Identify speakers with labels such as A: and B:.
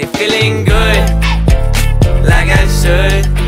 A: Hey, feeling good, like I should.